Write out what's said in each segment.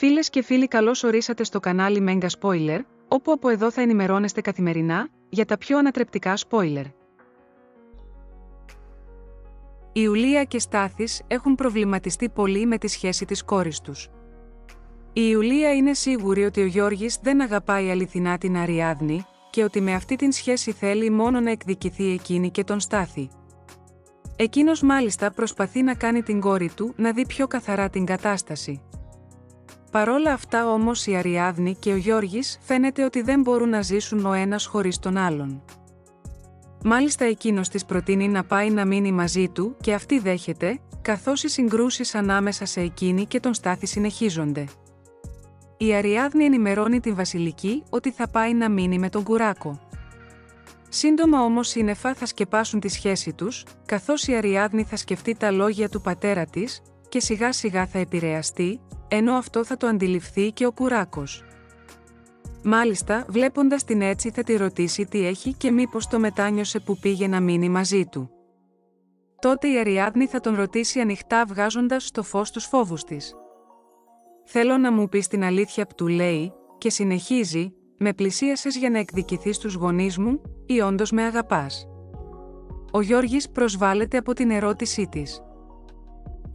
Φίλες και φίλοι, καλώς ορίσατε στο κανάλι Mega Spoiler, όπου από εδώ θα ενημερώνεστε καθημερινά για τα πιο ανατρεπτικά spoiler. Η Ιουλία και Στάθης έχουν προβληματιστεί πολύ με τη σχέση της κόρης τους. Η Ιουλία είναι σίγουρη ότι ο Γιώργης δεν αγαπάει αληθινά την Αριάδνη και ότι με αυτή την σχέση θέλει μόνο να εκδικηθεί εκείνη και τον Στάθη. Εκείνος μάλιστα προσπαθεί να κάνει την κόρη του να δει πιο καθαρά την κατάσταση. Παρόλα αυτά όμως η Αριάδνη και ο Γιώργης φαίνεται ότι δεν μπορούν να ζήσουν ο ένας χωρίς τον άλλον. Μάλιστα εκείνος της προτείνει να πάει να μείνει μαζί του και αυτή δέχεται, καθώς οι συγκρούσεις ανάμεσα σε εκείνη και τον Στάθη συνεχίζονται. Η Αριάδνη ενημερώνει την Βασιλική ότι θα πάει να μείνει με τον Κουράκο. Σύντομα όμως οι νεφά θα σκεπάσουν τη σχέση τους, καθώς η Αριάδνη θα σκεφτεί τα λόγια του πατέρα της, και σιγά σιγά θα επηρεαστεί, ενώ αυτό θα το αντιληφθεί και ο Κουράκος. Μάλιστα, βλέποντας την έτσι θα τη ρωτήσει τι έχει και μήπως το μετάνιωσε που πήγε να μείνει μαζί του. Τότε η Αριάδνη θα τον ρωτήσει ανοιχτά βγάζοντας στο φως τους φόβους της. Θέλω να μου πεις την αλήθεια που του λέει, και συνεχίζει, με πλησίασες για να εκδικηθείς του γονείς μου, ή όντως με αγαπάς; Ο Γιώργης προσβάλλεται από την ερώτησή της.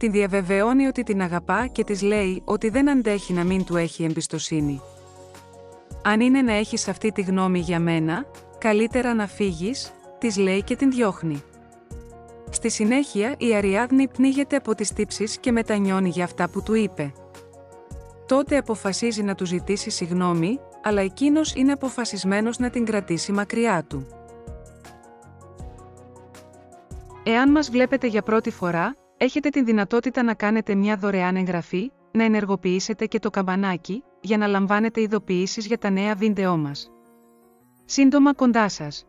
Την διαβεβαιώνει ότι την αγαπά και της λέει ότι δεν αντέχει να μην του έχει εμπιστοσύνη. Αν είναι να έχεις αυτή τη γνώμη για μένα, καλύτερα να φύγεις, της λέει και την διώχνει. Στη συνέχεια η Αριάδνη πνίγεται από τις τύψεις και μετανιώνει για αυτά που του είπε. Τότε αποφασίζει να του ζητήσει συγνώμη, αλλά εκείνος είναι αποφασισμένος να την κρατήσει μακριά του. Εάν μας βλέπετε για πρώτη φορά, έχετε την δυνατότητα να κάνετε μια δωρεάν εγγραφή, να ενεργοποιήσετε και το καμπανάκι, για να λαμβάνετε ειδοποιήσεις για τα νέα βίντεό μας. Σύντομα κοντά σας!